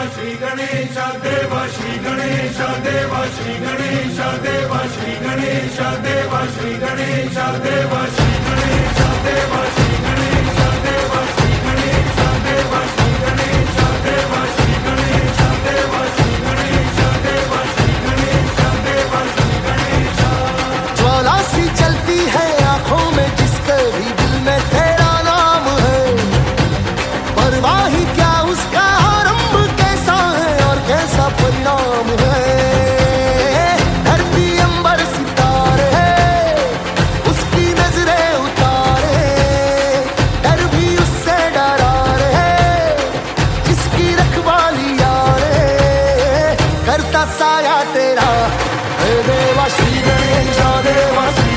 ी गणे शादे वाश्वि गणे शादे वाश्वि गणे शादे वाश्वि गणे शादे वाश्वि गणे शादे नाम है। धरती अंबर सितारे उसकी नज़रें उतारे डर भी उससे डरा रहे जिसकी रखवाली आ रहे करता साया तेरा देवा श्री गणेशा देवा श्री